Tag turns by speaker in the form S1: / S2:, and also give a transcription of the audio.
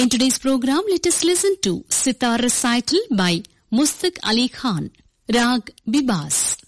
S1: In today's program, let us listen to Sitar recital by Mustaq Ali Khan, Rag Bibas.